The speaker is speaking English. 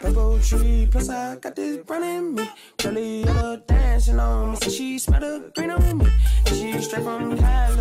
Purple tree, plus I got this running in me. Curly yellow dancing on me, so she smell the green on me. And she straight from Cali